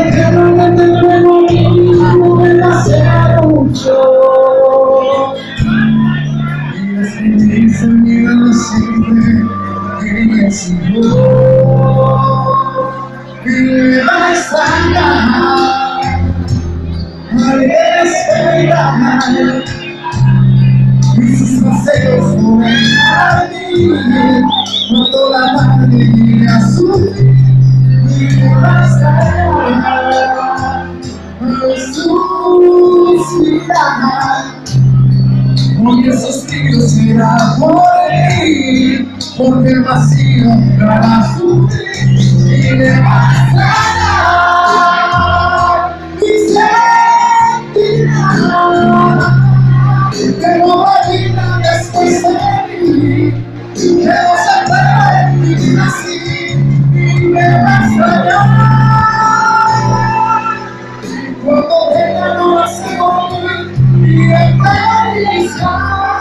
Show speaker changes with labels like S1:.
S1: eternamente luego me mucho. Y que se mira siempre Señor. Y me va a el jardín, cuando la madre esos niños será morir, porque el vacío no va a sufrir. Y a extrañar y sentirá que no va a vida después de mí, que no se puede vivir así y me extrañar. Cuando venga no va a ser hoy y el feliz